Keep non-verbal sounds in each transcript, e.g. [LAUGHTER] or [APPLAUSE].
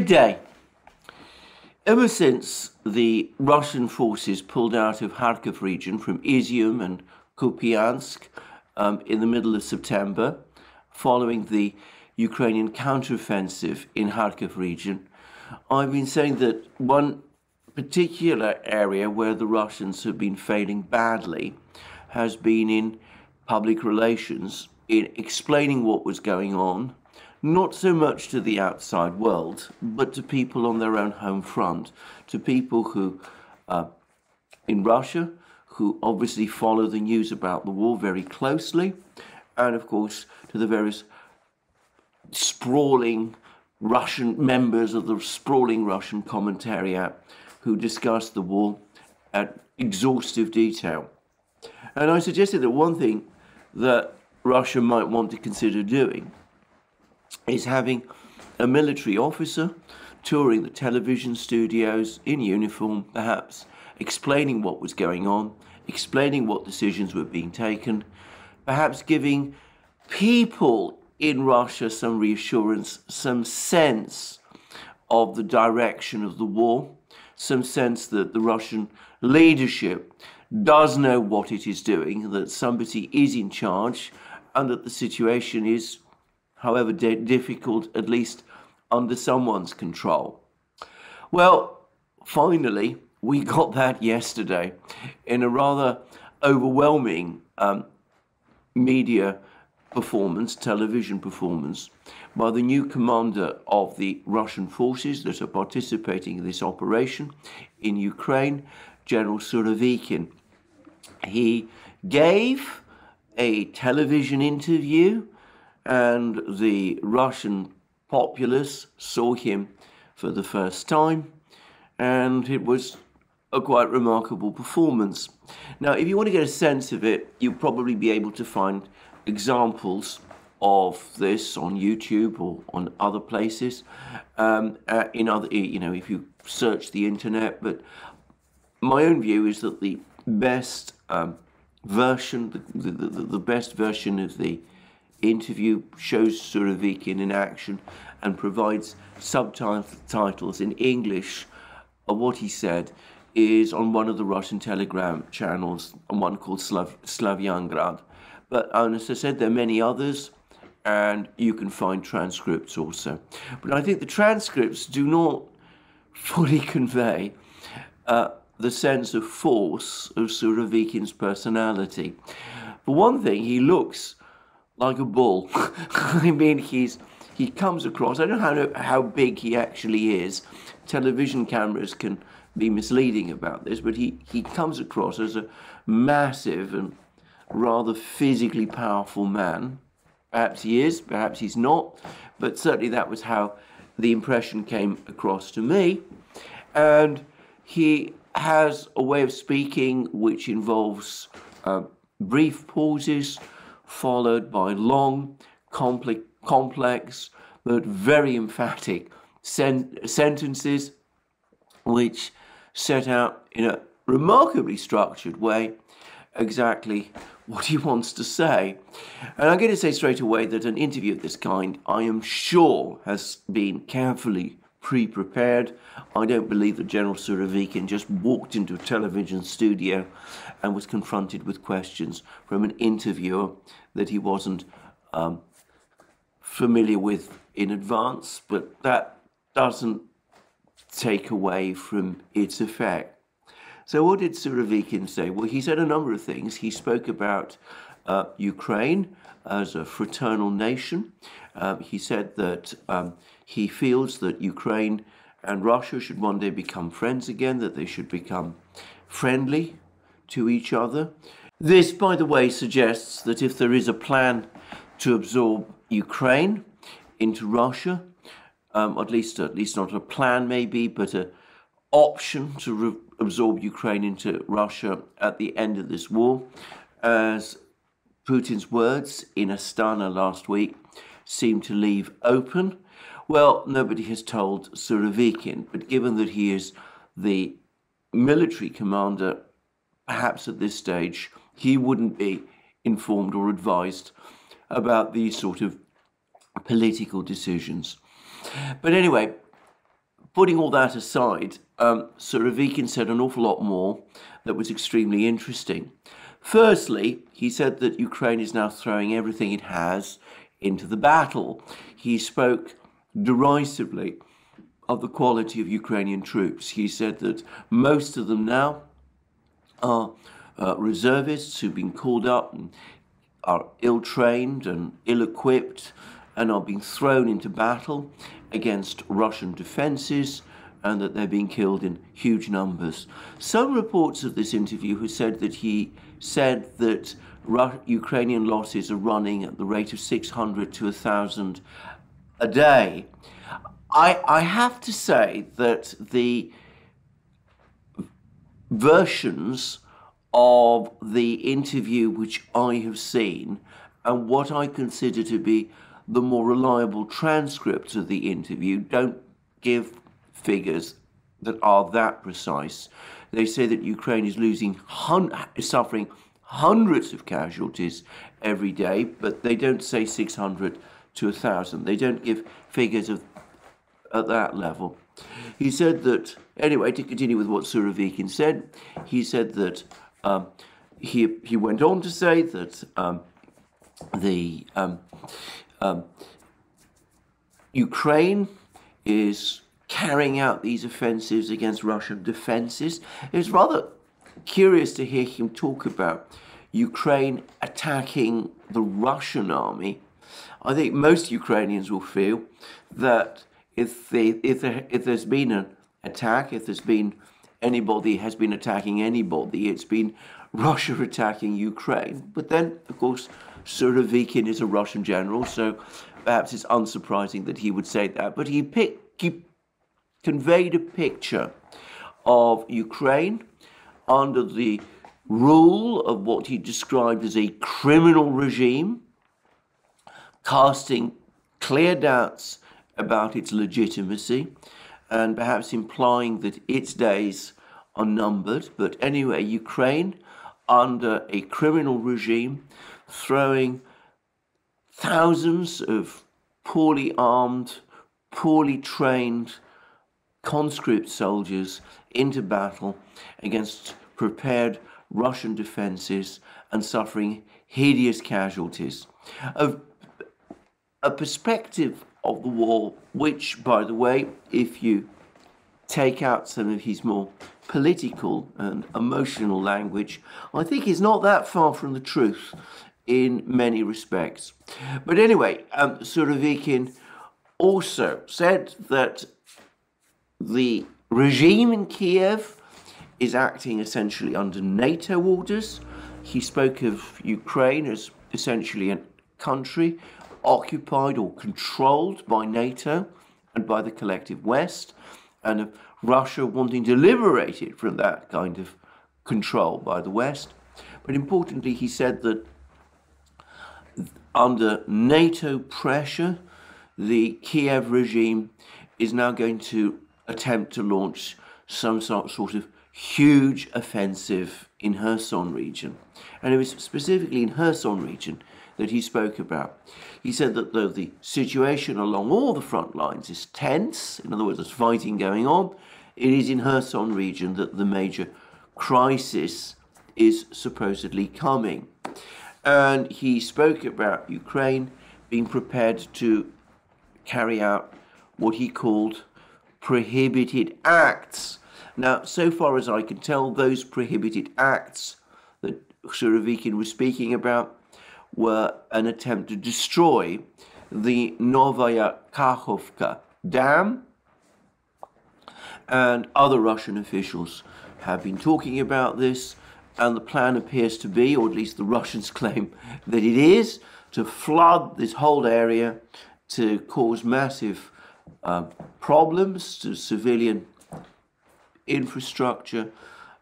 Good day. Ever since the Russian forces pulled out of Kharkiv region from Izium and Kupiansk um, in the middle of September, following the Ukrainian counteroffensive in Kharkiv region, I've been saying that one particular area where the Russians have been failing badly has been in public relations, in explaining what was going on, not so much to the outside world, but to people on their own home front, to people who, uh, in Russia, who obviously follow the news about the war very closely, and of course to the various sprawling Russian members of the sprawling Russian commentariat who discuss the war at exhaustive detail. And I suggested that one thing that Russia might want to consider doing is having a military officer touring the television studios in uniform, perhaps, explaining what was going on, explaining what decisions were being taken, perhaps giving people in Russia some reassurance, some sense of the direction of the war, some sense that the Russian leadership does know what it is doing, that somebody is in charge, and that the situation is however difficult, at least under someone's control. Well, finally, we [LAUGHS] got that yesterday in a rather overwhelming um, media performance, television performance, by the new commander of the Russian forces that are participating in this operation in Ukraine, General Surovikin. He gave a television interview and the Russian populace saw him for the first time, and it was a quite remarkable performance. Now, if you want to get a sense of it, you'll probably be able to find examples of this on YouTube or on other places. Um, uh, in other, you know, if you search the internet, but my own view is that the best um, version, the, the, the, the best version of the interview shows Surovikin in action and provides subtitles in English of what he said is on one of the Russian telegram channels, on one called Slav- Slavyangrad. But as I said, there are many others, and you can find transcripts also. But I think the transcripts do not [LAUGHS] fully convey uh, the sense of force of Surovikin's personality. For one thing, he looks like a bull. [LAUGHS] I mean, he's he comes across. I don't know how big he actually is. Television cameras can be misleading about this, but he he comes across as a massive and rather physically powerful man. Perhaps he is, perhaps he's not, but certainly that was how the impression came across to me. And he has a way of speaking which involves uh, brief pauses followed by long, complex, complex but very emphatic sen- sentences which set out in a remarkably structured way exactly what he wants to say. And I'm going to say straight away that an interview of this kind, I am sure, has been carefully pre prepared. I don't believe that General Surovikin just walked into a television studio and was confronted with questions from an interviewer that he wasn't um, familiar with in advance, but that doesn't take away from its effect. So, what did Surovikin say? Well, he said a number of things. He spoke about uh, Ukraine as a fraternal nation. Um, he said that um, he feels that Ukraine and Russia should one day become friends again, that they should become friendly to each other. This, by the way, suggests that if there is a plan to absorb Ukraine into Russia, um, at least at least not a plan maybe, but a option to re- absorb Ukraine into Russia at the end of this war, as Putin's words in Astana last week seem to leave open. Well, nobody has told Surovikin, but given that he is the military commander, perhaps at this stage he wouldn't be informed or advised about these sort of political decisions. But anyway, putting all that aside, um, Surovikin said an awful lot more that was extremely interesting. Firstly, he said that Ukraine is now throwing everything it has into the battle. He spoke derisively of the quality of Ukrainian troops. He said that most of them now are uh, reservists who've been called up and are ill trained and ill equipped and are being thrown into battle against Russian defenses and that they're being killed in huge numbers. Some reports of this interview have said that he said that Ru- Ukrainian losses are running at the rate of 600 to 1,000 a day. I, I have to say that the versions of the interview which I have seen and what I consider to be the more reliable transcripts of the interview don't give figures that are that precise. They say that Ukraine is losing, hun- suffering hundreds of casualties every day, but they don't say 600 to 1,000. They don't give figures of at that level. He said that, anyway, to continue with what Surovikin said, he said that um, he, he went on to say that um, the um, um Ukraine is carrying out these offensives against Russian defenses. It's rather curious to hear him talk about Ukraine attacking the Russian army. I think most Ukrainians will feel that if, they, if, there, if there's been an attack, if there's been anybody has been attacking anybody, it's been Russia attacking Ukraine. But then, of course, Surovikin is a Russian general, so perhaps it's unsurprising that he would say that. But he, picked, he conveyed a picture of Ukraine under the rule of what he described as a criminal regime, casting clear doubts about its legitimacy and perhaps implying that its days are numbered. But anyway, Ukraine, under a criminal regime, throwing thousands of poorly armed, poorly trained conscript soldiers into battle against prepared Russian defenses and suffering hideous casualties. A, a perspective of the war, which, by the way, if you take out some of his more political and emotional language, I think is not that far from the truth in many respects. But anyway, um, also said that the regime in Kiev is acting essentially under NATO orders. He spoke of Ukraine as essentially a country occupied or controlled by NATO and by the collective West, and of Russia wanting to liberate it from that kind of control by the West. But importantly, he said that under NATO pressure, the Kiev regime is now going to attempt to launch some sort of huge offensive in Kherson region. And it was specifically in Kherson region that he spoke about. He said that though the situation along all the front lines is tense, in other words, there's fighting going on, it is in Kherson region that the major crisis is supposedly coming. And he spoke about Ukraine being prepared to carry out what he called prohibited acts. Now, so far as I can tell, those prohibited acts that Surovikin was speaking about were an attempt to destroy the Novaya Kakhovka dam. And other Russian officials have been talking about this, and the plan appears to be, or at least the Russians [LAUGHS] claim that it is, to flood this whole area to cause massive uh, problems to civilian infrastructure,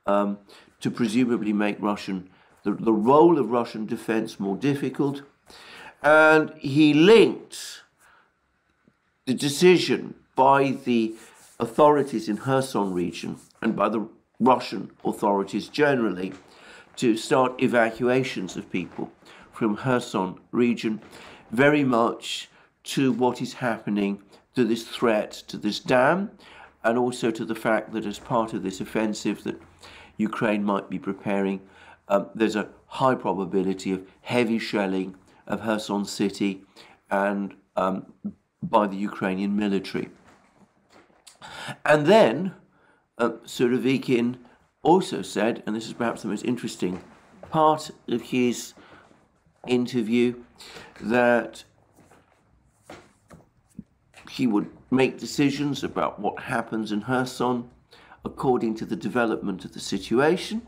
um, to presumably make Russian the, the role of Russian defense more difficult. And he linked the decision by the authorities in Kherson region and by the Russian authorities generally to start evacuations of people from Kherson region very much to what is happening to this threat to this dam and also to the fact that as part of this offensive that Ukraine might be preparing, um, there's a high probability of heavy shelling of Kherson city and um, by the Ukrainian military. And then uh, Surovikin also said, and this is perhaps the most interesting part of his interview, that he would make decisions about what happens in Kherson according to the development of the situation,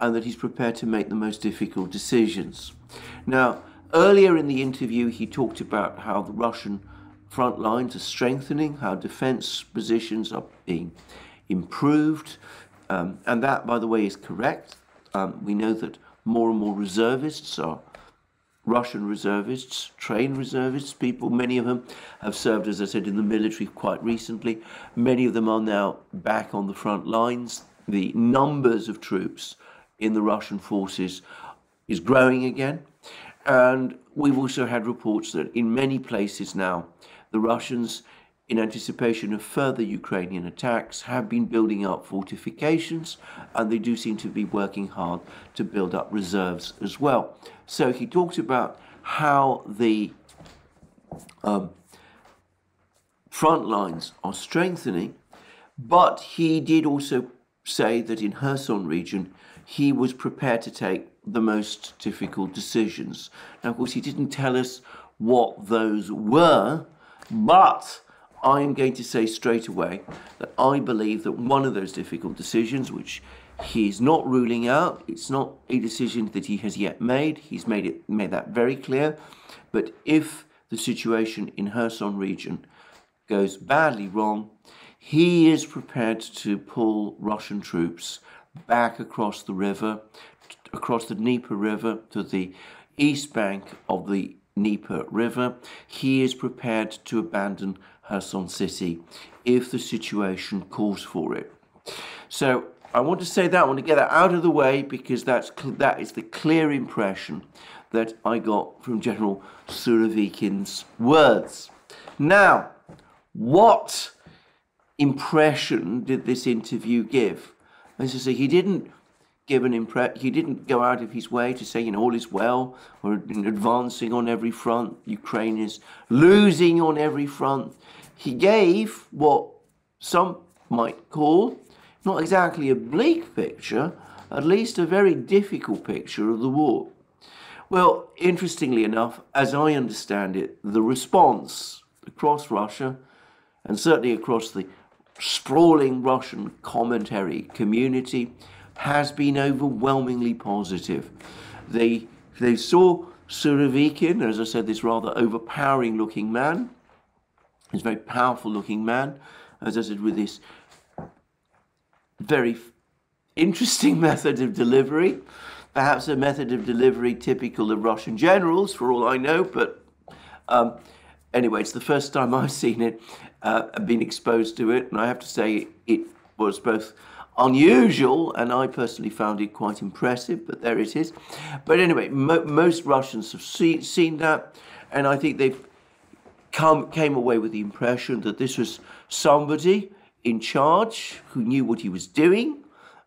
and that he's prepared to make the most difficult decisions. Now, earlier in the interview, he talked about how the Russian front lines are strengthening, how defense positions are being improved, um, and that, by the way, is correct. Um, we know that more and more reservists are Russian reservists, trained reservists, people, many of them have served, as I said, in the military quite recently. Many of them are now back on the front lines. The numbers of troops in the Russian forces is growing again. And we've also had reports that in many places now, the Russians, in anticipation of further Ukrainian attacks, have been building up fortifications, and they do seem to be working hard to build up reserves as well. So he talks about how the um, front lines are strengthening, but he did also say that in Kherson region, he was prepared to take the most difficult decisions. Now, of course, he didn't tell us what those were, but I'm going to say straight away that I believe that one of those difficult decisions, which he's not ruling out, it's not a decision that he has yet made. He's made it made that very clear. But if the situation in Kherson region goes badly wrong, he is prepared to pull Russian troops back across the river, across the Dnieper River to the east bank of the Dnieper River. He is prepared to abandon Kherson city if the situation calls for it. So I want to say that, I want to get that out of the way because that's that is the clear impression that I got from General Surovikin's words. Now, what impression did this interview give? As I say, he didn't give an impression. He didn't go out of his way to say, you know, all is well, we're advancing on every front, Ukraine is losing on every front. He gave what some might call not exactly a bleak picture, at least a very difficult picture of the war. Well, interestingly enough, as I understand it, the response across Russia, and certainly across the sprawling Russian commentary community, has been overwhelmingly positive. They, they saw Surovikin, as I said, this rather overpowering looking man, this very powerful looking man, as I said, with this very interesting [LAUGHS] method of delivery, perhaps a method of delivery typical of Russian generals, for all I know, but um, anyway, it's the first time [LAUGHS] I've seen it, uh, been exposed to it, and I have to say it was both unusual, and I personally found it quite impressive, but there it is. But anyway, mo most Russians have see seen that, and I think they've come came away with the impression that this was somebody in charge who knew what he was doing,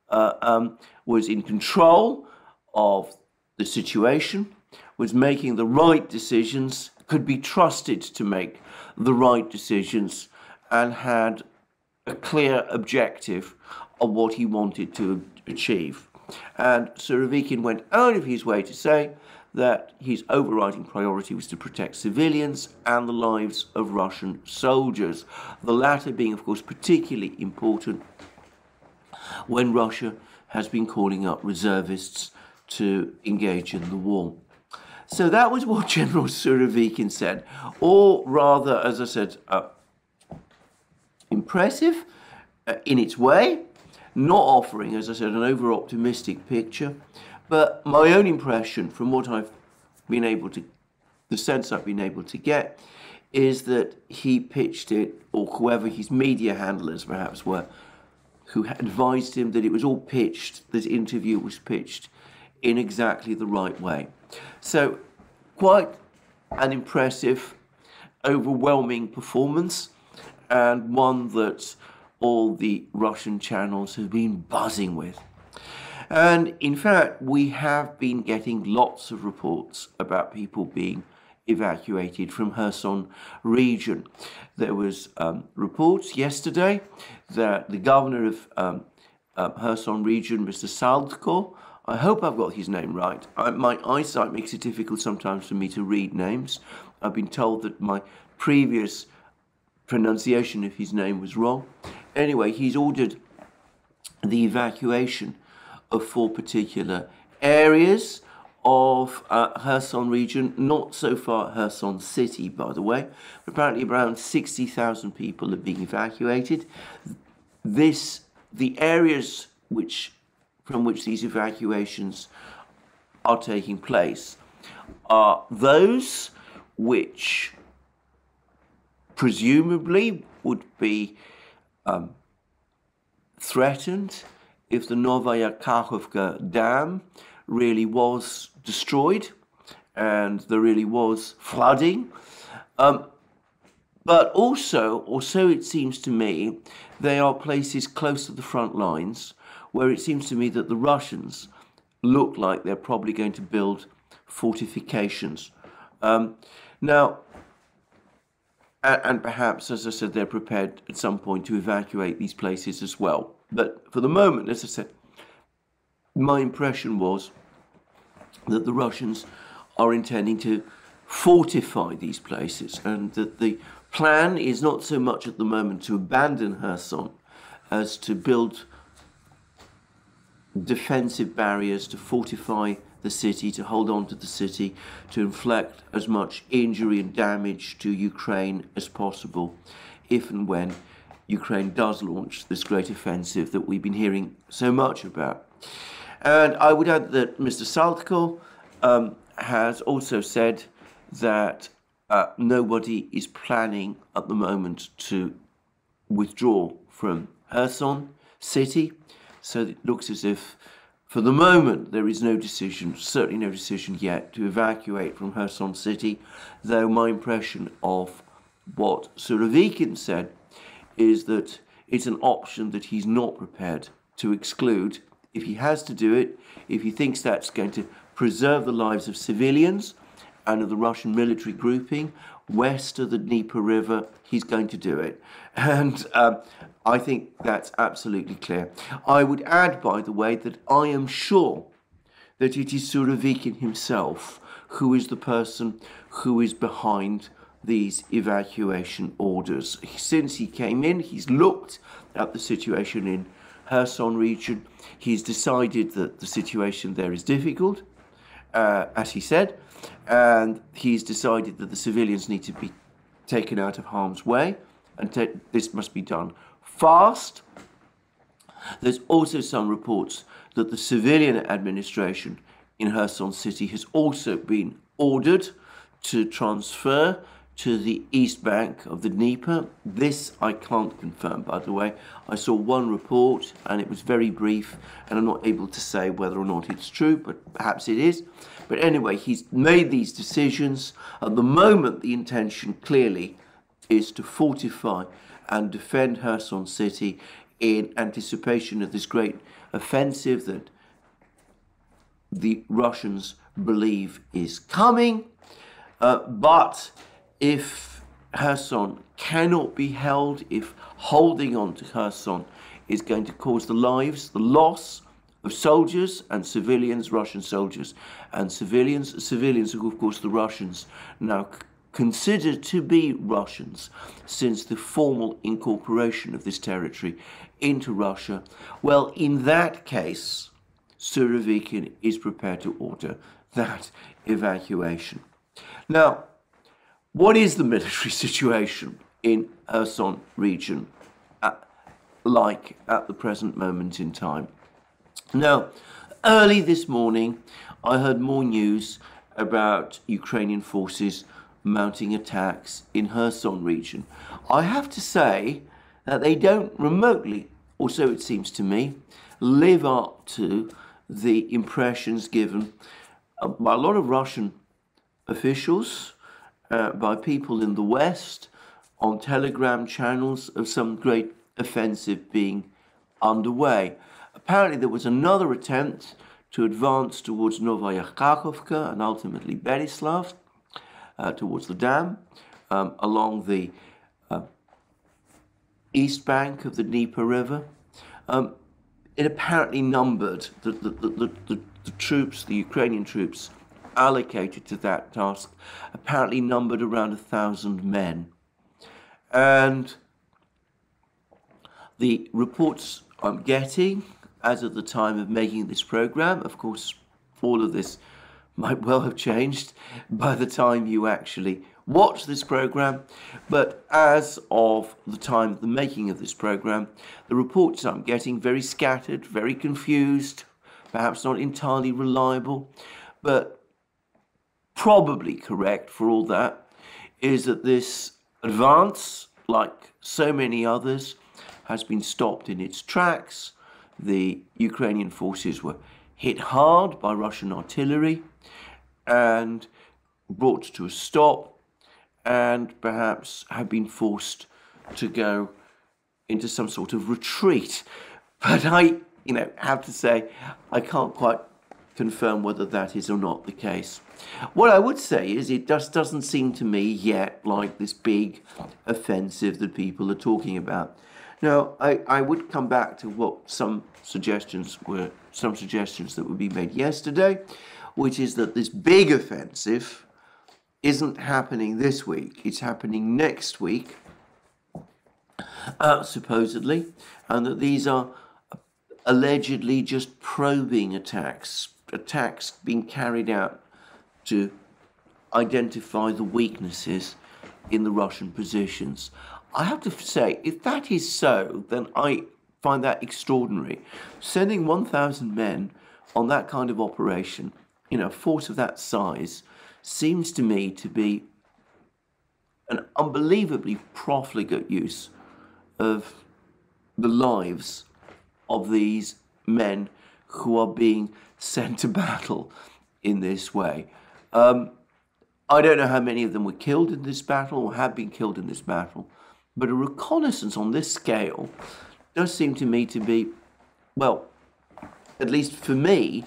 uh, um, was in control of the situation, was making the right decisions, could be trusted to make the right decisions, and had a clear objective of what he wanted to achieve. And Surovikin went out of his way to say that his overriding priority was to protect civilians and the lives of Russian soldiers, the latter being, of course, particularly important when Russia has been calling up reservists to engage in the war. So that was what [LAUGHS] General Surovikin said, or rather, as I said, uh, impressive uh, in its way, not offering, as I said, an over optimistic picture. But my own impression from what I've been able to, the sense I've been able to get, is that he pitched it, or whoever his media handlers perhaps were, who advised him that it was all pitched, this interview was pitched in exactly the right way. So, quite an impressive, overwhelming performance, and one that all the Russian channels have been buzzing with. And in fact, we have been getting lots of reports about people being evacuated from Kherson region. There was um, reports yesterday that the governor of um, uh, Kherson region, Mr. Saltko, I hope I've got his name right. I, my eyesight makes it difficult sometimes for me to read names. I've been told that my previous pronunciation of his name was wrong. Anyway, he's ordered the evacuation of four particular areas of uh, Kherson region, not so far Kherson city, by the way. Apparently, around 60,000 people are being evacuated. This, the areas which, from which these evacuations are taking place are those which presumably would be um, threatened if the Novaya Kakhovka Dam really was destroyed and there really was flooding. Um, but also, or so it seems to me, they are places close to the front lines where it seems to me that the Russians look like they're probably going to build fortifications. Um, now, and, and perhaps, as I said, they're prepared at some point to evacuate these places as well. But for the moment, as I said, my impression was that the Russians are intending to fortify these places and that the plan is not so much at the moment to abandon Kherson as to build defensive barriers to fortify the city, to hold on to the city, to inflict as much injury and damage to Ukraine as possible if and when Ukraine does launch this great offensive that we've been hearing so much about. And I would add that Mr. Saltko um, has also said that uh, nobody is planning at the moment to withdraw from Kherson city. So it looks as if, for the moment, there is no decision, certainly no decision yet, to evacuate from Kherson city. Though my impression of what Surovikin said is that it's an option that he's not prepared to exclude if he has to do it, if he thinks that's going to preserve the lives of civilians and of the Russian military grouping west of the Dnieper River, he's going to do it. [LAUGHS] And um, I think that's absolutely clear. I would add, by the way, that I am sure that it is Surovikin himself who is the person who is behind these evacuation orders. Since he came in, he's looked at the situation in Kherson region. He's decided that the situation there is difficult, uh, as he said, and he's decided that the civilians need to be taken out of harm's way, and this must be done fast. There's also some reports that the civilian administration in Kherson city has also been ordered to transfer to the east bank of the Dnieper. This I can't confirm, by the way. I saw one report and it was very brief, and I'm not able to say whether or not it's true, but perhaps it is. But anyway, he's made these decisions. At the moment, the intention clearly is to fortify and defend Kherson city in anticipation of this great offensive that the Russians believe is coming. Uh, but if Kherson cannot be held, if holding on to Kherson is going to cause the lives, the loss of soldiers and civilians, Russian soldiers and civilians, civilians who, of course, the Russians now considered to be Russians since the formal incorporation of this territory into Russia. Well, in that case, Surovikin is prepared to order that evacuation. Now, what is the military [LAUGHS] situation in Kherson region at, like at the present moment in time? Now, early this morning, I heard more news about Ukrainian forces mounting attacks in Kherson region. I have to say that they don't remotely, or so it seems to me, live up to the impressions given by a lot of Russian officials uh, by people in the West on telegram channels of some great offensive being underway. Apparently, there was another attempt to advance towards Novaya Kakhovka and ultimately Berislav, uh, towards the dam, um, along the uh, east bank of the Dnieper River. Um, it apparently numbered the, the, the, the, the troops, the Ukrainian troops allocated to that task, apparently numbered around a thousand men. And the reports I'm getting as of the time of making this program, of course, all of this might well have changed [LAUGHS] by the time you actually watch this program. But as of the time of the making of this program, the reports I'm getting very scattered, very confused, perhaps not entirely reliable, but probably correct for all that, is that this advance, like so many others, has been stopped in its tracks. The Ukrainian forces were hit hard by Russian artillery and brought to a stop and perhaps have been forced to go into some sort of retreat. [LAUGHS] But I, you know, have to say, I can't quite confirm whether that is or not the case. What I would say is it just doesn't seem to me yet like this big offensive that people are talking about. Now, I, I would come back to what some suggestions were, some suggestions that would be made yesterday, which is that this big offensive isn't happening this week, it's happening next week, uh, supposedly, and that these are allegedly just probing attacks, attacks being carried out to identify the weaknesses in the Russian positions. I have to say, if that is so, then I find that extraordinary. Sending 1,000 men on that kind of operation, you know, a force of that size, seems to me to be an unbelievably profligate use of the lives of these men who are being sent to battle in this way. Um, I don't know how many of them were killed in this battle or have been killed in this battle, but a reconnaissance on this scale does seem to me to be, well, at least for me,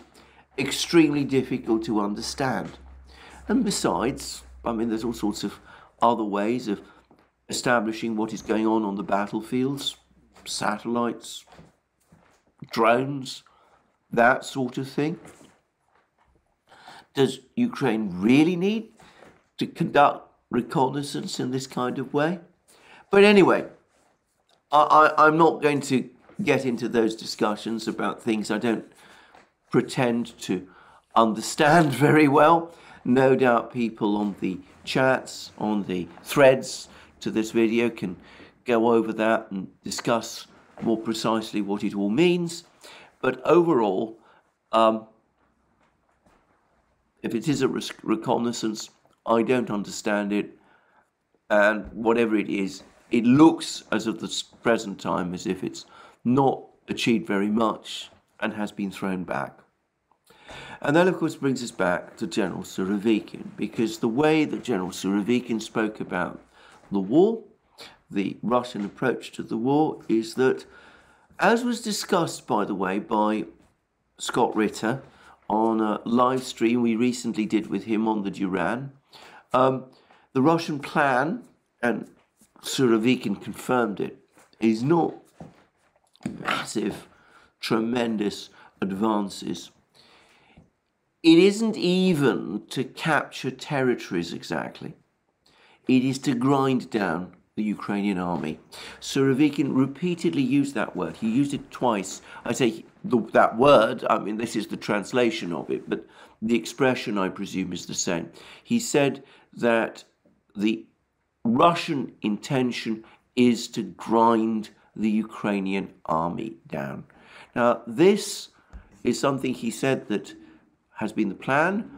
extremely difficult to understand. And besides, I mean, there's all sorts of other ways of establishing what is going on on the battlefields satellites, drones, that sort of thing. Does Ukraine really need to conduct reconnaissance in this kind of way? But anyway, I, I, I'm not going to get into those discussions about things I don't pretend to understand [LAUGHS] very well. No doubt people on the chats, on the threads to this video can go over that and discuss more precisely what it all means. But overall, um, if it is a reconnaissance, I don't understand it. And whatever it is, it looks as of the present time as if it's not achieved very much and has been thrown back. And that, of course, brings us back to General Surovikin, because the way that General Surovikin spoke about the war, the Russian approach to the war, is that, as was discussed, by the way, by Scott Ritter on a live stream we recently did with him on the Duran, um, the Russian plan, and Surovikin confirmed it. is not massive, tremendous advances it isn't even to capture territories exactly. It is to grind down the Ukrainian army. Surovikin repeatedly used that word. He used it twice. I say the, that word, I mean, this is the translation of it, but the expression, I presume, is the same. He said that the Russian intention is to grind the Ukrainian army down. Now, this is something he said that has been the plan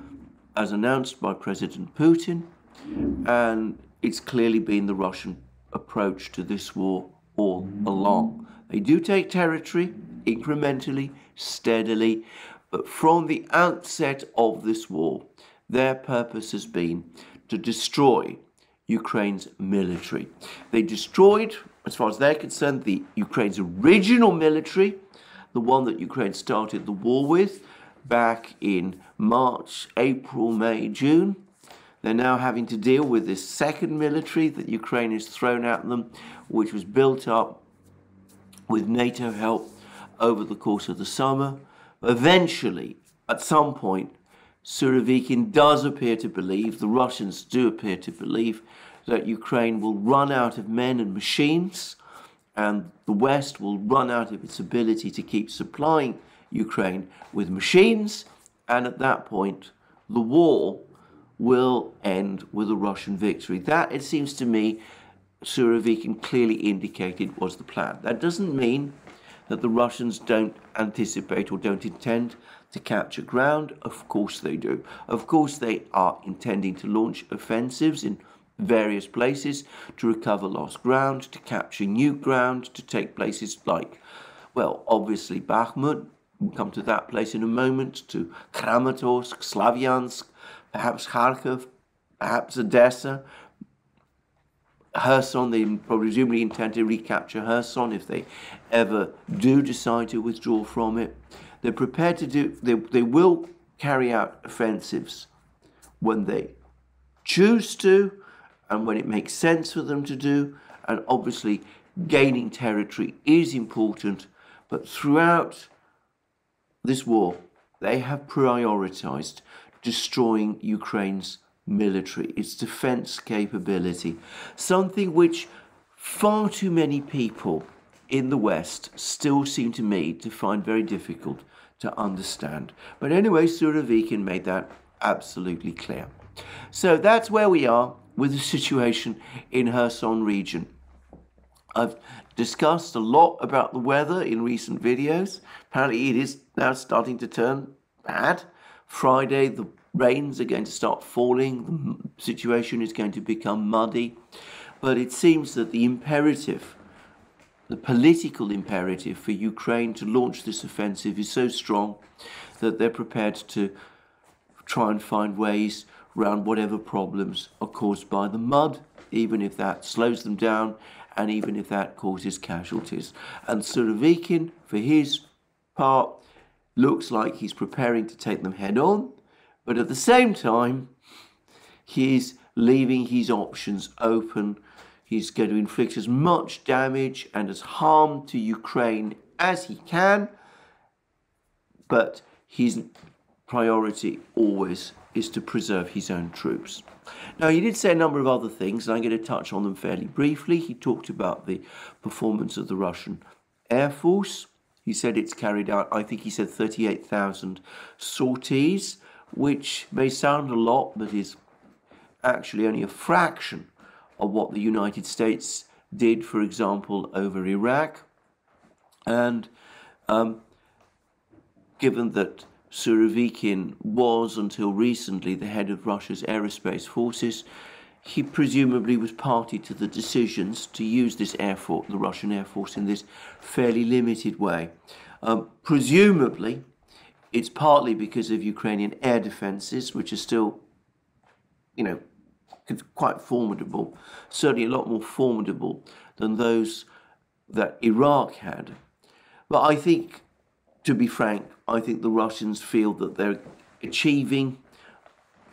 as announced by President Putin, and it's clearly been the Russian approach to this war all along. They do take territory incrementally, steadily, but from the outset of this war, their purpose has been to destroy Ukraine's military. They destroyed as far as they're concerned, the Ukraine's original military, the one that Ukraine started the war with back in March, April, May, June. They're now having to deal with this second military that Ukraine has thrown at them, which was built up with NATO help over the course of the summer. Eventually, at some point, Surovikin does appear to believe, the Russians do appear to believe, that Ukraine will run out of men and machines, and the West will run out of its ability to keep supplying Ukraine with machines, and at that point, the war will end with a Russian victory. That, it seems to me, Surovikin clearly indicated was the plan. That doesn't mean that the Russians don't anticipate or don't intend to capture ground. Of course they do. Of course they are intending to launch offensives in various places to recover lost ground, to capture new ground, to take places like, well, obviously Bakhmut. We'll come to that place in a moment, to Kramatorsk, Slavyansk, perhaps Kharkov, perhaps Odessa, Kherson, they presumably intend to recapture Kherson if they ever do decide to withdraw from it. They're prepared to do, they, they will carry out offensives when they choose to and when it makes sense for them to do. And obviously, gaining territory is important, but throughout this war, they have prioritized destroying Ukraine's military, its defense capability, something which far too many people in the West still seem to me to find very difficult to understand. But anyway, Surovikin made that absolutely clear. So that's where we are with the situation in Kherson region. I've discussed a lot about the weather in recent videos. Apparently it is now starting to turn bad. Friday, the rains are going to start falling, the situation is going to become muddy. But it seems that the imperative, the political imperative for Ukraine to launch this offensive is so strong that they're prepared to try and find ways around whatever problems are caused by the mud, even if that slows them down and even if that causes casualties. And Surovikin, for his part, looks like he's preparing to take them head on but at the same time, he's leaving his options open. He's going to inflict as much damage and as harm to Ukraine as he can. But his priority always is to preserve his own troops. Now, he did say a number of other things, and I'm going to touch on them fairly briefly. He talked about the performance of the Russian Air Force. He said it's carried out, I think he said 38,000 sorties which may sound a lot, but is actually only a fraction of what the United States did, for example, over Iraq. And um, given that Surovikin was until recently the head of Russia's aerospace forces, he presumably was party to the decisions to use this air force, the Russian Air Force, in this fairly limited way. Um, presumably, it's partly because of Ukrainian air defenses, which are still, you know, quite formidable, certainly a lot more formidable than those that Iraq had. But I think, to be frank, I think the Russians feel that they're achieving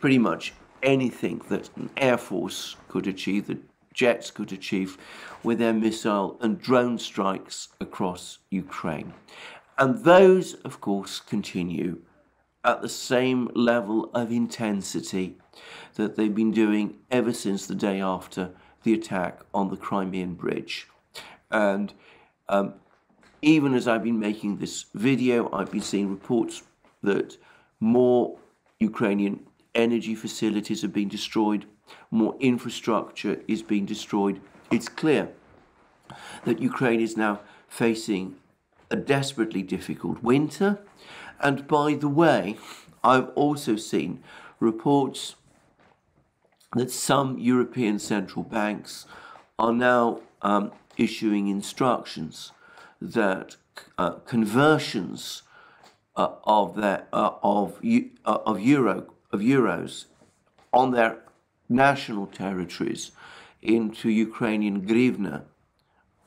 pretty much anything that an air force could achieve, that jets could achieve with their missile and drone strikes across Ukraine. And those, of course, continue at the same level of intensity that they've been doing ever since the day after the attack on the Crimean Bridge. And um, even as I've been making this video, I've been seeing reports that more Ukrainian energy facilities are being destroyed, more infrastructure is being destroyed. It's clear that Ukraine is now facing a desperately difficult winter. And by the way, I've also seen reports that some European central banks are now um, issuing instructions that uh, conversions uh, of their uh, of uh, of euro of euros on their national territories into Ukrainian hryvnia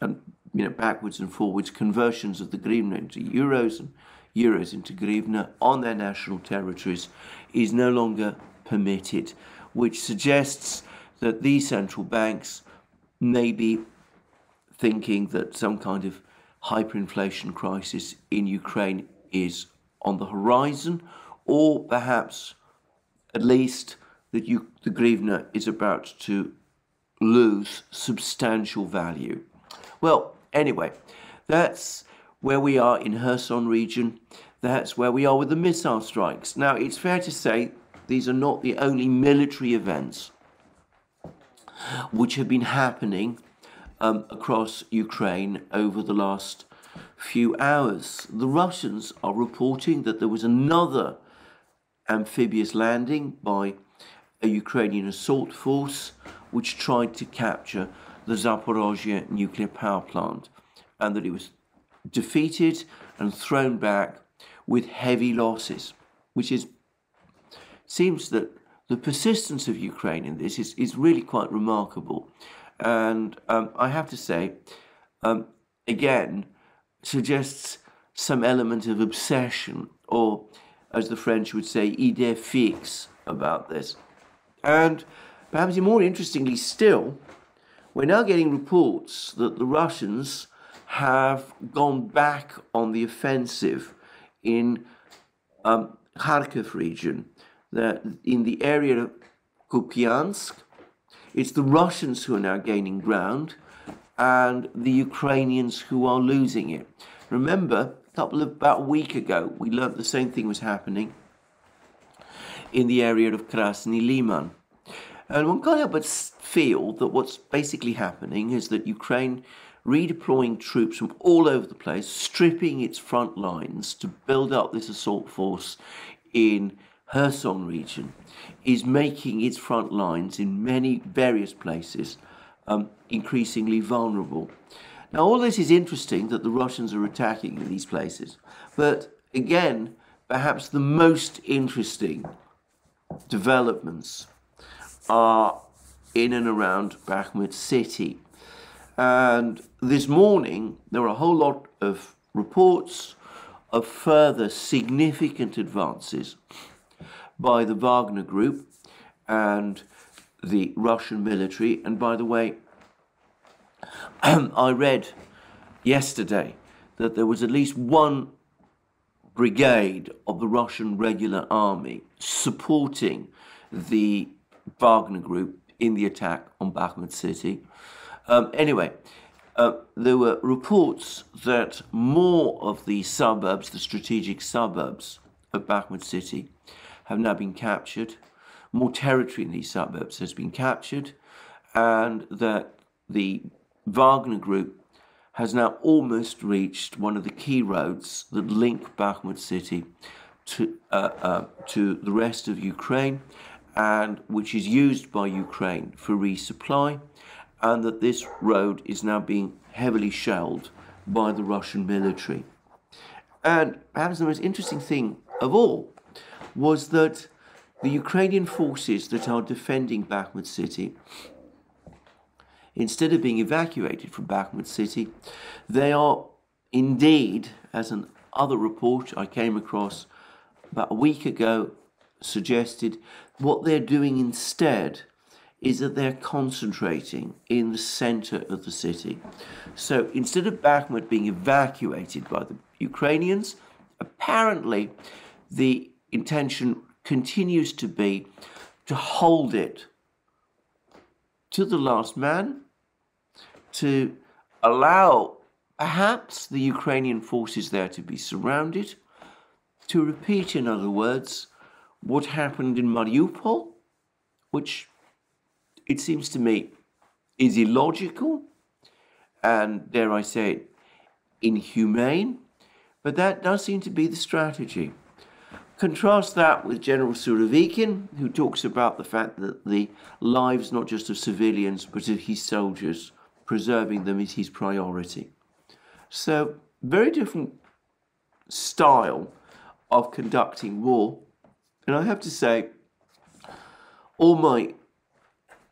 and you know backwards and forwards conversions of the hryvnia into euros and euros into hryvnia on their national territories is no longer permitted, which suggests that these central banks may be thinking that some kind of hyperinflation crisis in Ukraine is on the horizon, or perhaps at least that you, the hryvnia is about to lose substantial value. Well, anyway, that's where we are in Kherson region. That's where we are with the missile strikes. Now, it's fair to say these are not the only military events which have been happening um, across Ukraine over the last few hours. The Russians are reporting that there was another amphibious landing by a Ukrainian assault force which tried to capture the Zaporozhye nuclear power plant and that it was defeated and thrown back with heavy losses, which is seems that the persistence of Ukraine in this is, is really quite remarkable. And um, I have to say, um, again, suggests some element of obsession, or as the French would say, idée fixe about this. And perhaps more interestingly still, we're now getting reports that the Russians have gone back on the offensive in um, Kharkiv region, that in the area of Kupiansk. It's the Russians who are now gaining ground and the Ukrainians who are losing it. Remember, a couple of about a week ago, we learnt the same thing was happening in the area of Krasny Liman. And one can't help but feel that what's basically happening is that Ukraine redeploying troops from all over the place, stripping its front lines to build up this assault force in Kherson region, is making its front lines in many various places um, increasingly vulnerable. Now, all this is interesting that the Russians are attacking in these places, but again, perhaps the most interesting developments are in and around Bakhmut city. And this morning, there were a whole lot of reports of further significant advances by the Wagner Group and the Russian military. And by the way, [CLEARS THROAT] I read yesterday that there was at least one brigade of the Russian regular army supporting the Wagner Group in the attack on Bakhmut city. Um, anyway, uh, there were reports that more of the suburbs, the strategic suburbs of Bakhmut city, have now been captured. More territory in these suburbs has been captured, and that the Wagner Group has now almost reached one of the key roads that link Bakhmut city to, uh, uh, to the rest of Ukraine, and which is used by Ukraine for resupply, and that this road is now being heavily shelled by the Russian military. And perhaps the most interesting thing of all was that the Ukrainian forces that are defending Bakhmut city, instead of being evacuated from Bakhmut city, they are indeed, as an other report I came across about a week ago suggested, what they're doing instead is that they're concentrating in the center of the city. So instead of Bakhmut being evacuated by the Ukrainians, apparently the intention continues to be to hold it to the last man, to allow perhaps the Ukrainian forces there to be surrounded, to repeat, in other words, what happened in Mariupol, which it seems to me is illogical and, dare I say inhumane, but that does seem to be the strategy. Contrast that with General Surovikin, who talks about the fact that the lives not just of civilians but of his soldiers, preserving them is his priority. So, very different style of conducting war. And I have to say, all my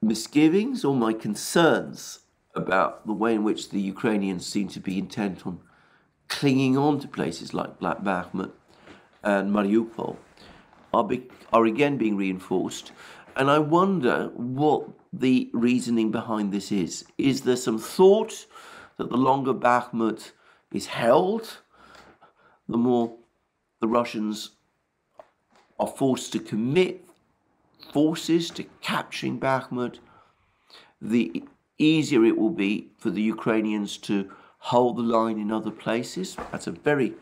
misgivings, all my concerns about the way in which the Ukrainians seem to be intent on clinging on to places like Black Bakhmut and Mariupol are, be, are again being reinforced. And I wonder what the reasoning behind this is. Is there some thought that the longer Bakhmut is held, the more the Russians are forced to commit forces to capturing Bakhmut, the easier it will be for the Ukrainians to hold the line in other places. That's a very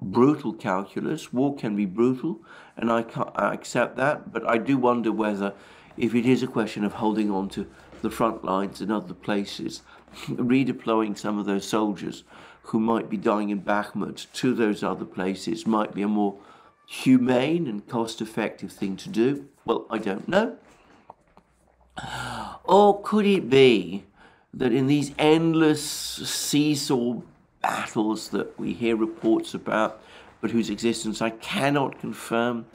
brutal calculus. War can be brutal, and I, I accept that, but I do wonder whether, if it is a question of holding on to the front lines in other places, [LAUGHS] redeploying some of those soldiers who might be dying in Bakhmut to those other places might be a more humane and cost effective thing to do? Well, I don't know. Or could it be that in these endless seesaw battles that we hear reports about, but whose existence I cannot confirm,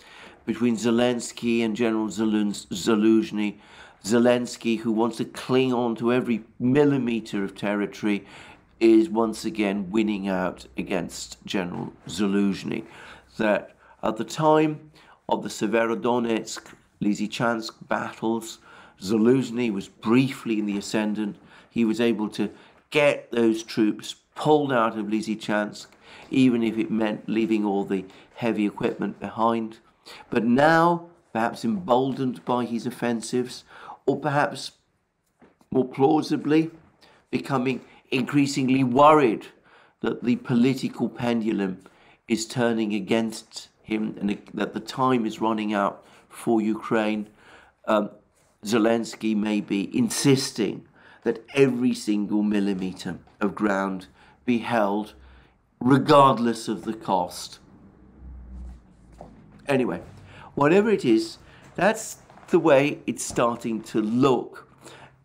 between Zelensky and General Zaluzhny, Zelensky, who wants to cling on to every millimeter of territory, is once again winning out against General Zaluzhny. That at the time of the Severodonetsk, Lysychansk battles, Zaluzhny was briefly in the ascendant. He was able to get those troops pulled out of Lysychansk, even if it meant leaving all the heavy equipment behind. But now, perhaps emboldened by his offensives, or perhaps more plausibly, becoming increasingly worried that the political pendulum is turning against him and that the time is running out for Ukraine. Um, Zelensky may be insisting that every single millimeter of ground be held regardless of the cost. Anyway, whatever it is, that's the way it's starting to look.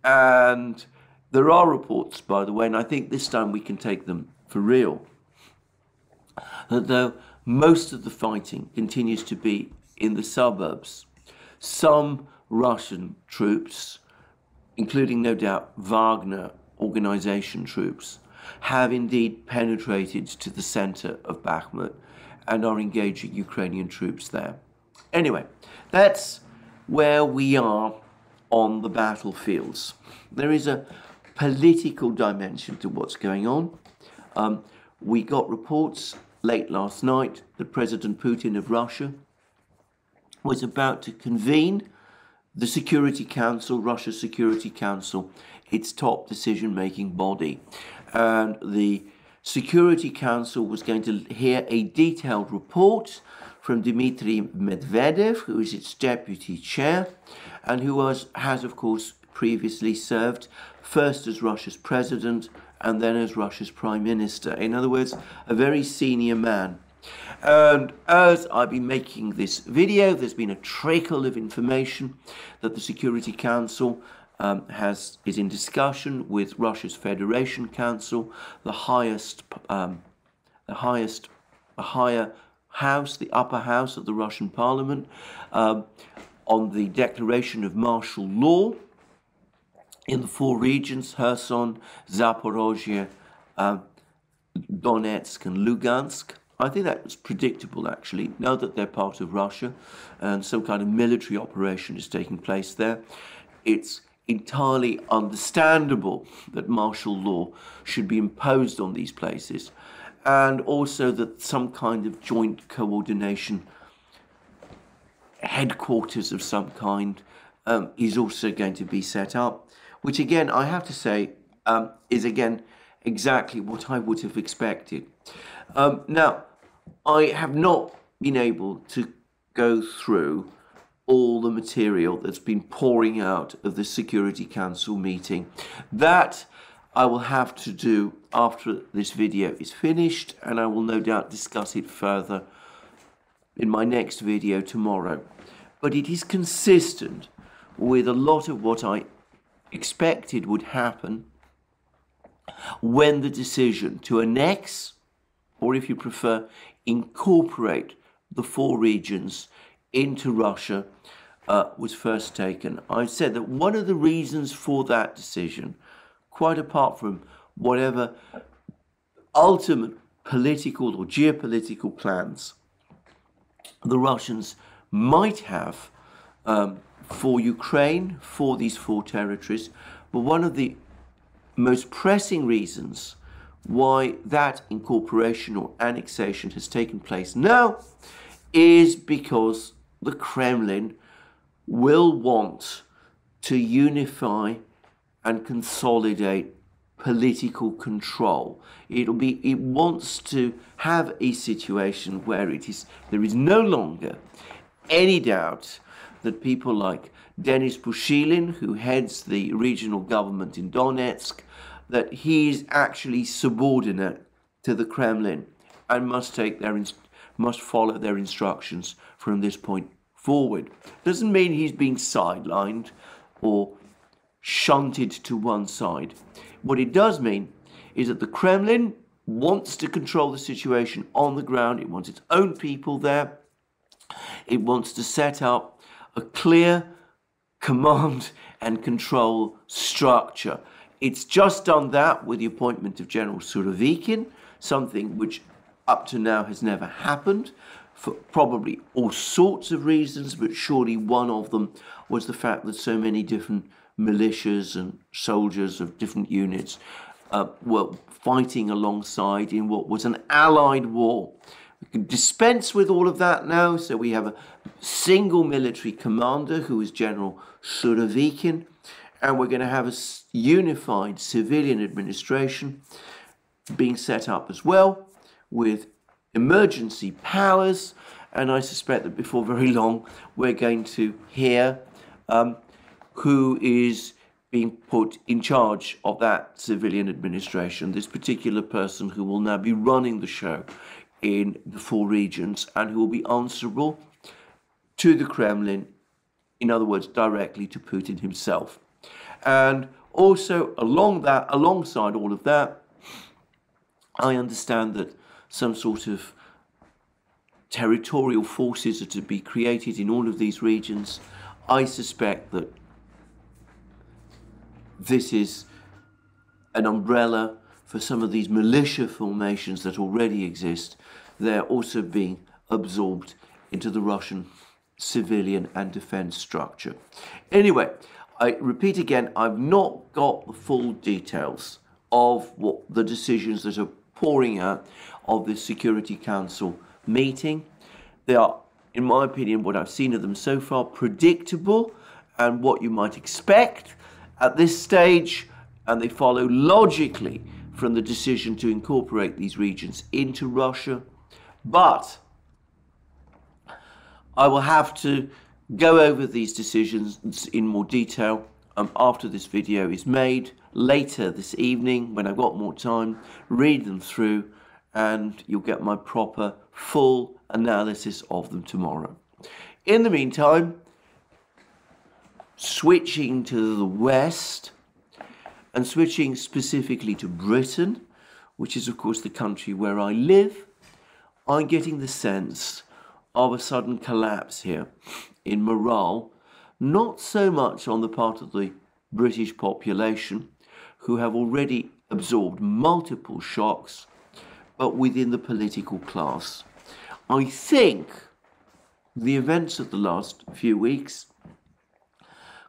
And there are reports, by the way, and I think this time we can take them for real, that though most of the fighting continues to be in the suburbs, some Russian troops, including no doubt Wagner organization troops, have indeed penetrated to the center of Bakhmut and are engaging Ukrainian troops there. Anyway, that's where we are on the battlefields. There is a political dimension to what's going on. Um, we got reports late last night that President Putin of Russia was about to convene the Security Council, Russia's Security Council, its top decision making body. And the Security Council was going to hear a detailed report from Dmitry Medvedev, who is its deputy chair, and who was, has, of course, previously served first as Russia's president and then as Russia's prime minister. In other words, a very senior man. And as I've been making this video, there's been a trickle of information that the Security Council um, has is in discussion with Russia's Federation Council, the highest, um, the highest, the higher house, the upper house of the Russian Parliament, um, on the declaration of martial law in the four regions: Kherson, Zaporozhye, uh, Donetsk, and Lugansk. I think that was predictable, actually, now that they're part of Russia and some kind of military operation is taking place there. It's entirely understandable that martial law should be imposed on these places and also that some kind of joint coordination headquarters of some kind um, is also going to be set up, which again, I have to say, um, is again exactly what I would have expected. Um, now, I have not been able to go through all the material that's been pouring out of the Security Council meeting. That I will have to do after this video is finished and I will no doubt discuss it further in my next video tomorrow. But it is consistent with a lot of what I expected would happen when the decision to annex, or if you prefer, incorporate the four regions into Russia uh, was first taken, I said that one of the reasons for that decision, quite apart from whatever ultimate political or geopolitical plans the Russians might have um, for Ukraine, for these four territories, but one of the most pressing reasons why that incorporation or annexation has taken place now is because the Kremlin will want to unify and consolidate political control. It'll be it wants to have a situation where it is there is no longer any doubt that people like Denis Pushilin, who heads the regional government in Donetsk, that he is actually subordinate to the Kremlin and must take their must follow their instructions from this point forward. Doesn't mean he's being sidelined or shunted to one side. What it does mean is that the Kremlin wants to control the situation on the ground. It wants its own people there. It wants to set up a clear command and control structure. It's just done that with the appointment of General Surovikin, something which up to now has never happened for probably all sorts of reasons, but surely one of them was the fact that so many different militias and soldiers of different units uh, were fighting alongside in what was an allied war. We can dispense with all of that now, so we have a single military commander who is General Surovikin and we're going to have a unified civilian administration being set up as well with emergency powers. And I suspect that before very [LAUGHS] long, we're going to hear um, who is being put in charge of that civilian administration, this particular person who will now be running the show in the four regions and who will be answerable to the Kremlin, in other words, directly to Putin himself. And also along that, alongside all of that, I understand that some sort of territorial forces are to be created in all of these regions. I suspect that this is an umbrella for some of these militia formations that already exist. They're also being absorbed into the Russian civilian and defense structure. Anyway, I repeat again, I've not got the full details of what the decisions that are pouring out of the Security Council meeting. They are, in my opinion, what I've seen of them so far, predictable and what you might expect at this stage, and they follow logically from the decision to incorporate these regions into Russia. But I will have to go over these decisions in more detail um, after this video is made later this evening when I've got more time read them through and you'll get my proper full analysis of them tomorrow. In the meantime switching to the west and switching specifically to Britain which is of course the country where I live I'm getting the sense of a sudden collapse here in morale, not so much on the part of the British population, who have already absorbed multiple shocks, but within the political class. I think the events of the last few weeks,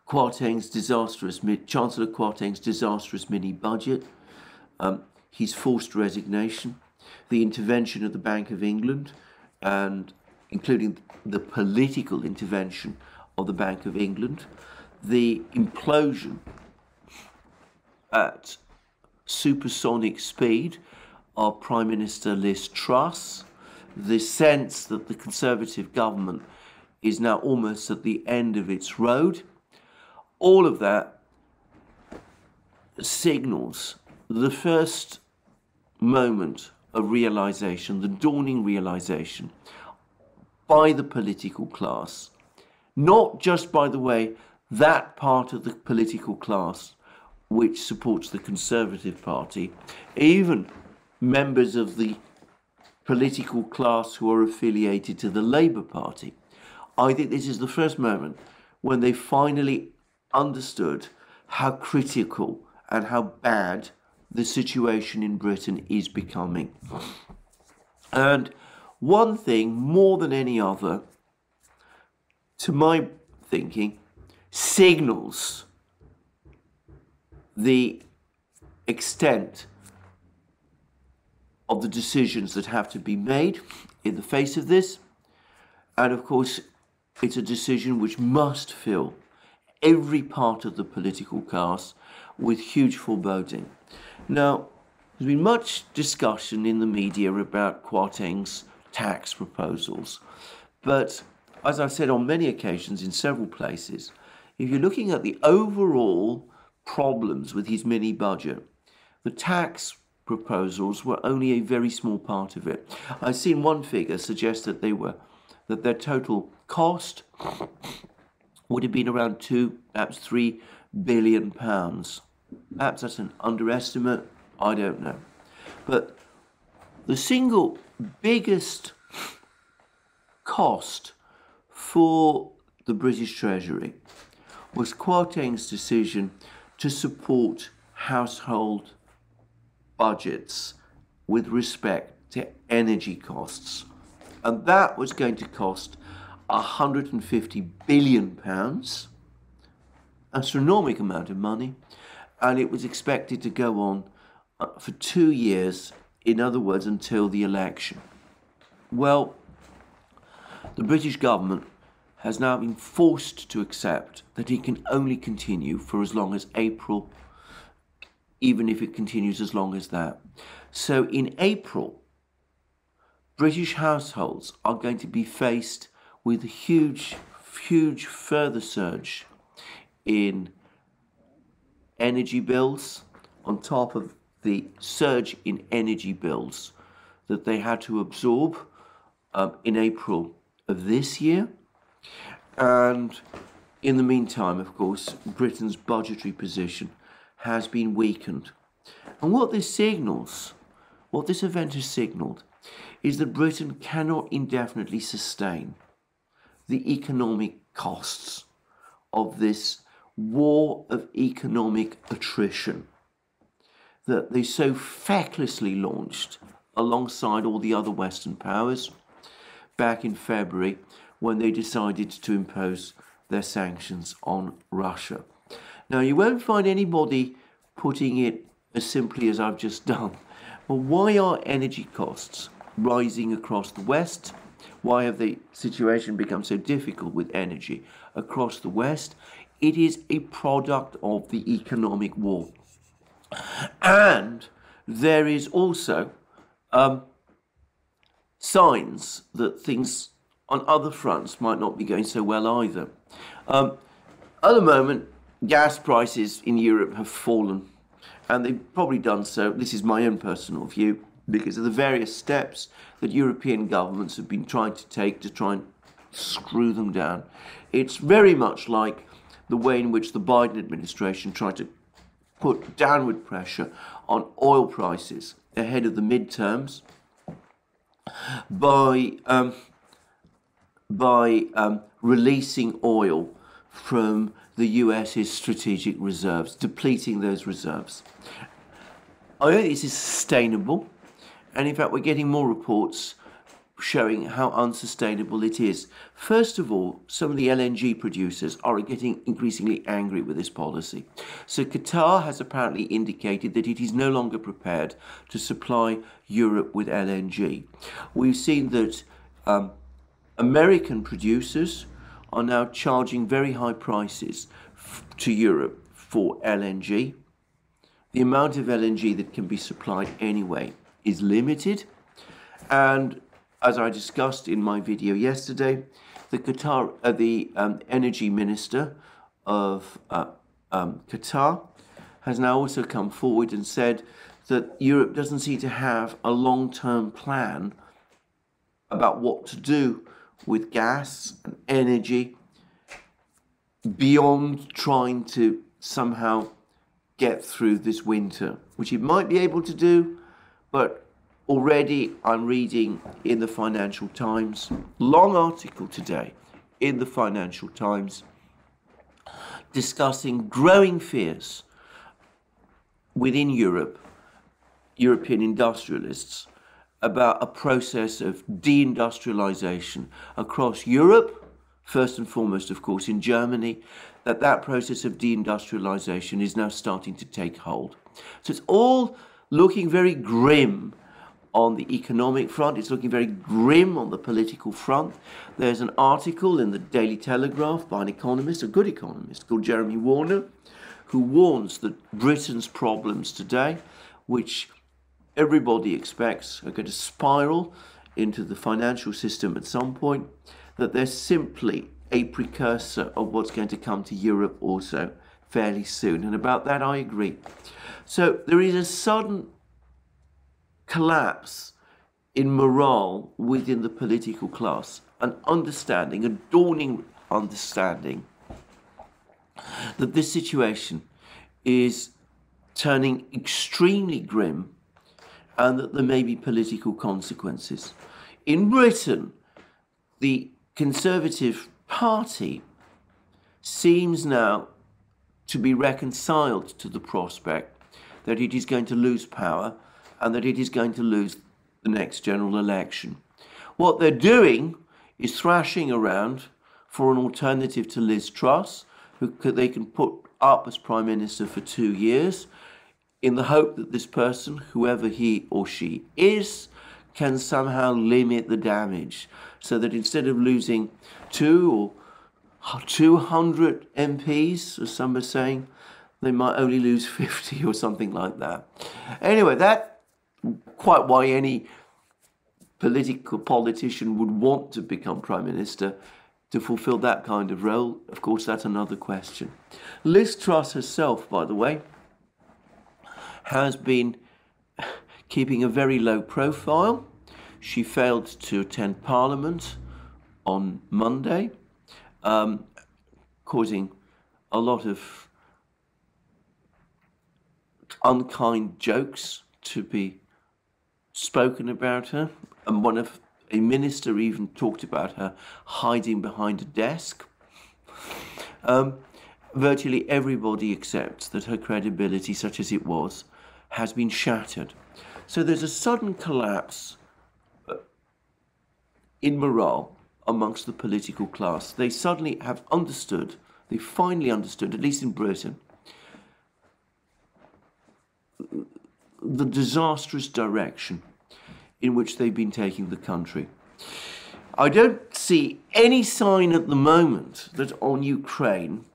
Kwarteng's disastrous, Chancellor Kwarteng's disastrous mini budget, um, his forced resignation, the intervention of the Bank of England, and including the political intervention of the Bank of England, the implosion at supersonic speed of Prime Minister Liz Truss, the sense that the Conservative government is now almost at the end of its road, all of that signals the first moment of realization, the dawning realization by the political class, not just by the way that part of the political class which supports the Conservative Party, even members of the political class who are affiliated to the Labour Party. I think this is the first moment when they finally understood how critical and how bad the situation in Britain is becoming. And one thing, more than any other, to my thinking, signals the extent of the decisions that have to be made in the face of this. And of course, it's a decision which must fill every part of the political cast with huge foreboding. Now, there's been much discussion in the media about Kwarteng's tax proposals, but as I've said on many occasions in several places, if you're looking at the overall problems with his mini budget, the tax proposals were only a very small part of it. I've seen one figure suggest that they were that their total cost would have been around two, perhaps three billion pounds. Perhaps that's an underestimate, I don't know. But the single biggest cost for the British Treasury was Kwarteng's decision to support household budgets with respect to energy costs. And that was going to cost 150 billion pounds, an astronomical amount of money, and it was expected to go on uh, for two years, in other words, until the election. Well, the British government has now been forced to accept that it can only continue for as long as April, even if it continues as long as that. So in April, British households are going to be faced with a huge, huge further surge in energy bills on top of the surge in energy bills that they had to absorb um, in April of this year. And in the meantime, of course, Britain's budgetary position has been weakened. And what this signals, what this event has signalled, is that Britain cannot indefinitely sustain the economic costs of this war of economic attrition that they so fecklessly launched alongside all the other Western powers back in February when they decided to impose their sanctions on Russia. Now, you won't find anybody putting it as simply as I've just done. Well, why are energy costs rising across the West? Why have the situation become so difficult with energy across the West? It is a product of the economic war. And there is also um, signs that things on other fronts might not be going so well either. Um, at the moment, gas prices in Europe have fallen, and they've probably done so. This is my own personal view because of the various steps that European governments have been trying to take to try and screw them down. It's very much like the way in which the Biden administration tried to put downward pressure on oil prices ahead of the midterms by um, by um, releasing oil from the US's strategic reserves, depleting those reserves. I don't think this is sustainable. And in fact, we're getting more reports showing how unsustainable it is. First of all, some of the LNG producers are getting increasingly angry with this policy. So Qatar has apparently indicated that it is no longer prepared to supply Europe with LNG. We've seen that um, American producers are now charging very high prices to Europe for LNG. The amount of LNG that can be supplied anyway is limited. And as I discussed in my video yesterday, the Qatar, uh, the um, energy minister of uh, um, Qatar has now also come forward and said that Europe doesn't seem to have a long-term plan about what to do with gas and energy beyond trying to somehow get through this winter, which it might be able to do, but already I'm reading in the Financial Times, long article today in the Financial Times, discussing growing fears within Europe, European industrialists, about a process of deindustrialization across Europe, first and foremost, of course, in Germany, that that process of deindustrialization is now starting to take hold. So it's all looking very grim on the economic front. It's looking very grim on the political front. There's an article in the Daily Telegraph by an economist, a good economist called Jeremy Warner, who warns that Britain's problems today, which everybody expects are going to spiral into the financial system at some point, that they're simply a precursor of what's going to come to Europe also fairly soon. And about that, I agree. So there is a sudden collapse in morale within the political class, an understanding, a dawning understanding that this situation is turning extremely grim and that there may be political consequences. In Britain, the Conservative Party seems now to be reconciled to the prospect that it is going to lose power and that it is going to lose the next general election. What they're doing is thrashing around for an alternative to Liz Truss, who they can put up as Prime Minister for two years, in the hope that this person, whoever he or she is, can somehow limit the damage so that instead of losing two or 200 MPs, as some are saying, they might only lose [LAUGHS] 50 or something like that. Anyway, that quite why any political politician would want to become prime minister to fulfill that kind of role. Of course, that's another question. Liz Truss herself, by the way, has been keeping a very low profile. She failed to attend Parliament on Monday, um, causing a lot of unkind jokes to be spoken about her, and one of a minister even talked about her hiding behind a desk. Um, virtually everybody accepts that her credibility, such as it was, has been shattered. So there's a sudden collapse uh, in morale amongst the political class. They suddenly have understood, they finally understood, at least in Britain, the disastrous direction in which they've been taking the country. I don't see any sign at the moment that on Ukraine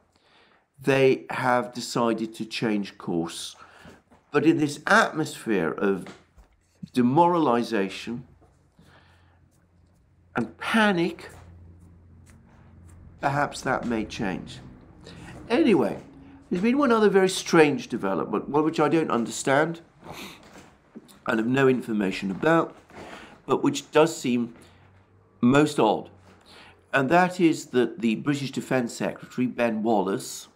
they have decided to change course. But in this atmosphere of demoralization and panic, perhaps that may change. Anyway, there's been one other very strange development, one which I don't understand and have no information about, but which does seem most odd. And that is that the British Defence Secretary, Ben Wallace,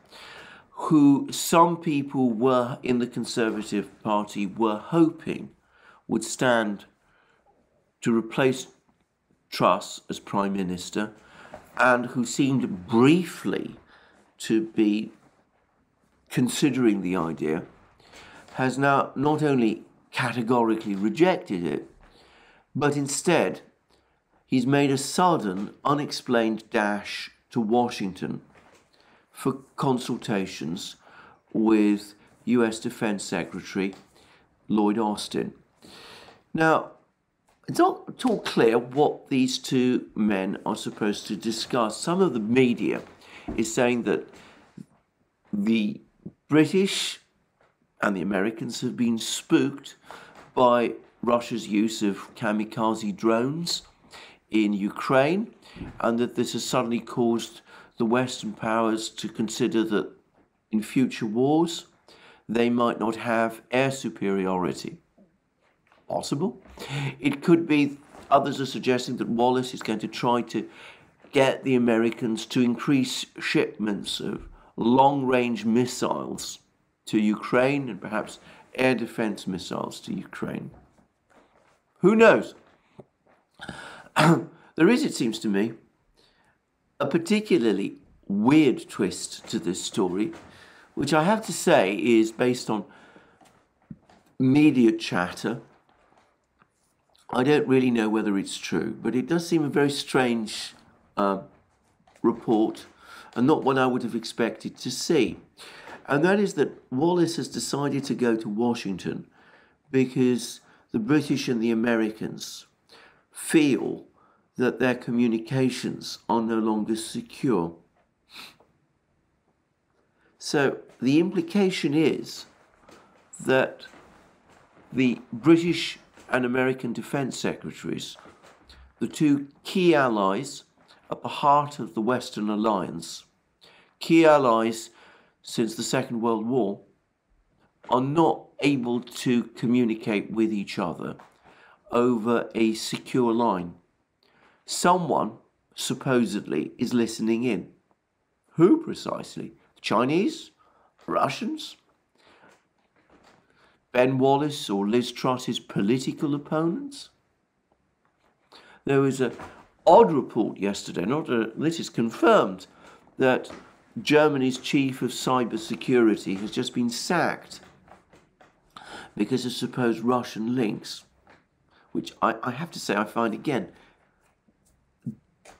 who some people were in the Conservative Party were hoping would stand to replace Truss as Prime Minister, and who seemed briefly to be considering the idea, has now not only categorically rejected it, but instead he's made a sudden, unexplained dash to Washington for consultations with US Defense Secretary Lloyd Austin. Now, it's not at all clear what these two men are supposed to discuss. Some of the media is saying that the British and the Americans have been spooked by Russia's use of kamikaze drones in Ukraine, and that this has suddenly caused the Western powers to consider that in future wars they might not have air superiority. Possible. It could be, others are suggesting that Wallace is going to try to get the Americans to increase shipments of long range missiles to Ukraine and perhaps air defense missiles to Ukraine. Who knows? [CLEARS THROAT] there is, it seems to me, a particularly weird twist to this story, which I have to say is based on media chatter. I don't really know whether it's true, but it does seem a very strange uh, report and not one I would have expected to see. And that is that Wallace has decided to go to Washington because the British and the Americans feel that their communications are no longer secure. So the implication is that the British and American defense secretaries, the two key allies at the heart of the Western alliance, key allies since the Second World War, are not able to communicate with each other over a secure line. Someone, supposedly, is listening in. Who precisely? Chinese? Russians? Ben Wallace or Liz Truss's political opponents? There was an odd report yesterday, not a, this is confirmed, that Germany's chief of cybersecurity has just been sacked because of supposed Russian links, which I, I have to say I find again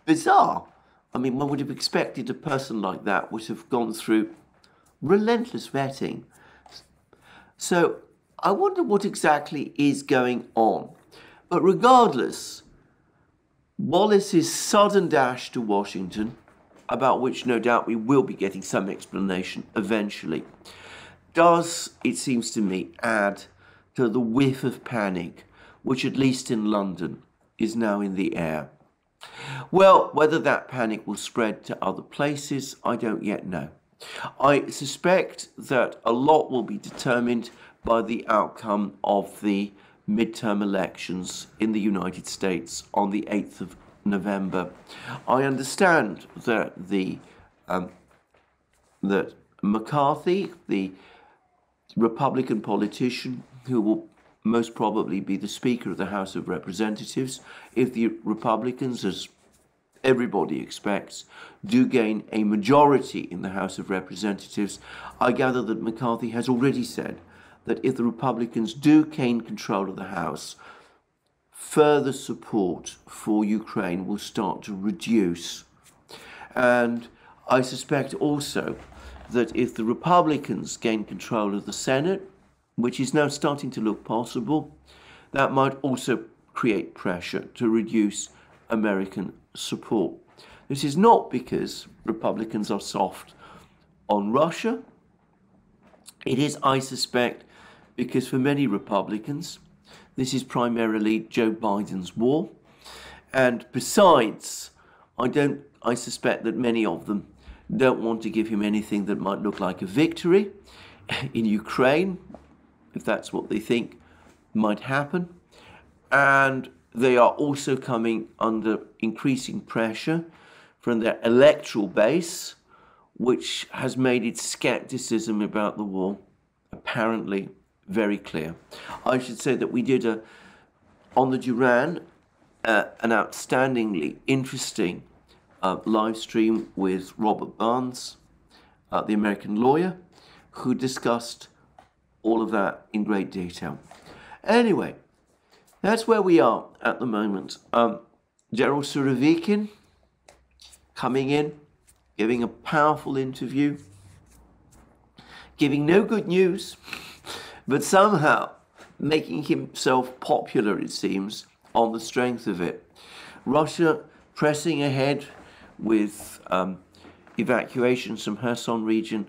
bizarre. I mean, one would have expected a person like that would have gone through relentless vetting. So I wonder what exactly is going on. But regardless, Wallace's sudden dash to Washington, about which no doubt we will be getting some explanation eventually, does, it seems to me, add to the whiff of panic, which at least in London is now in the air. Well, whether that panic will spread to other places, I don't yet know. I suspect that a lot will be determined by the outcome of the midterm elections in the United States on the 8th of November. I understand that the um, that McCarthy, the Republican politician who will most probably be the Speaker of the House of Representatives, if the Republicans, as everybody expects, do gain a majority in the House of Representatives, I gather that McCarthy has already said that if the Republicans do gain control of the House, further support for Ukraine will start to reduce. And I suspect also that if the Republicans gain control of the Senate, which is now starting to look possible, that might also create pressure to reduce American support. This is not because Republicans are soft on Russia. It is, I suspect, because for many Republicans, this is primarily Joe Biden's war. And besides, I don't I suspect that many of them don't want to give him anything that might look like a victory in Ukraine, if that's what they think might happen. And they are also coming under increasing pressure from their electoral base, which has made its skepticism about the war apparently very clear. I should say that we did a on the Duran uh, an outstandingly interesting uh, live stream with Robert Barnes, uh, the American lawyer, who discussed all of that in great detail. Anyway, that's where we are at the moment. Um, General Surovikin coming in, giving a powerful interview, giving no good news but somehow making himself popular, it seems, on the strength of it. Russia pressing ahead with um, evacuations from Kherson region,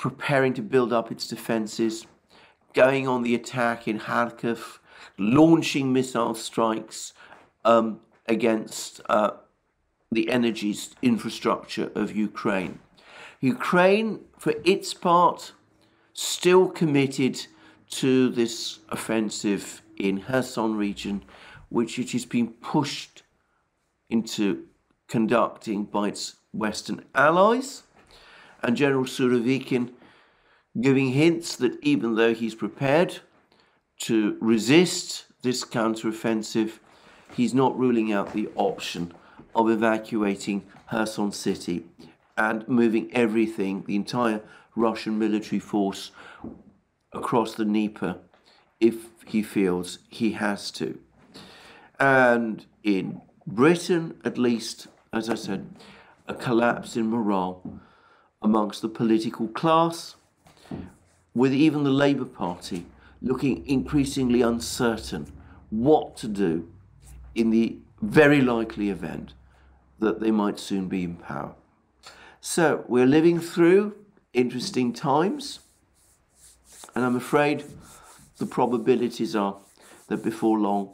preparing to build up its defenses, going on the attack in Kharkiv, launching missile strikes um, against uh, the energy infrastructure of Ukraine. Ukraine, for its part, still committed to this offensive in Kherson region, which it has been pushed into conducting by its Western allies. And General Surovikin giving hints that even though he's prepared to resist this counteroffensive, he's not ruling out the option of evacuating Kherson city and moving everything, the entire Russian military force, across the Dnieper if he feels he has to. And in Britain, at least, as I said, a collapse in morale amongst the political class, with even the Labour Party looking increasingly uncertain what to do in the very likely event that they might soon be in power. So we're living through interesting times, and I'm afraid the probabilities are that before long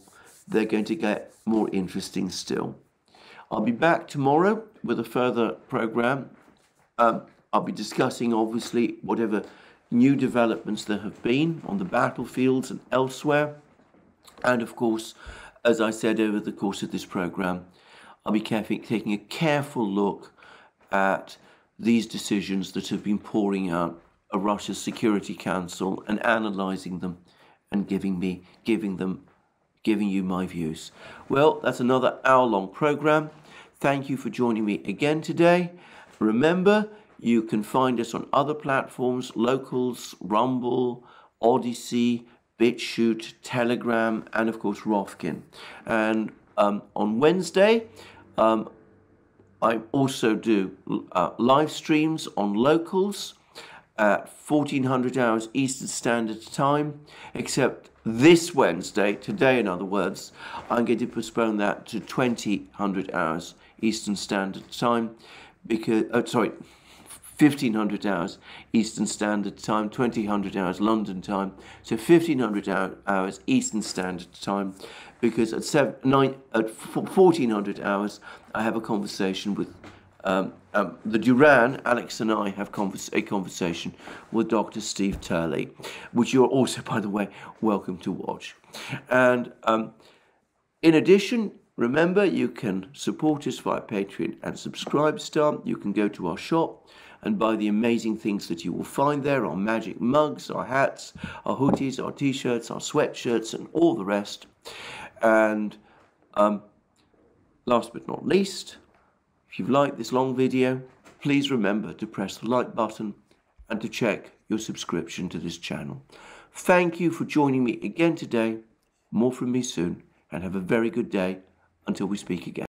they're going to get more interesting still. I'll be back tomorrow with a further program. Um, I'll be discussing, obviously, whatever new developments there have been on the battlefields and elsewhere. And of course, as I said over the course of this program, I'll be taking a careful look at these decisions that have been pouring out of Russia's Security Council and analysing them and giving me giving them giving you my views. Well, that's another hour-long program. Thank you for joining me again today. Remember, you can find us on other platforms, Locals, Rumble, Odysee, BitChute, Telegram, and of course Rokfin. And um, on Wednesday, um, I also do uh, live streams on Locals at 1400 hours Eastern Standard Time, except this Wednesday, today in other words, I'm going to postpone that to 2000 hours Eastern Standard Time because, oh, sorry, 1500 hours Eastern Standard Time, 2000 hours London time, so 1500 hours Eastern Standard Time, because at, seven, nine, at 1400 hours I have a conversation with um, um, the Duran, Alex and I have convers a conversation with Dr. Steve Turley, which you're also, by the way, welcome to watch. And um, in addition, remember you can support us via Patreon and Subscribestar. You can go to our shop and buy the amazing things that you will find there our magic mugs, our hats, our hoodies, our t shirts, our sweatshirts, and all the rest. And um, last but not least, if you've liked this long video, please remember to press the like button and to check your subscription to this channel. Thank you for joining me again today. More from me soon and have a very good day until we speak again.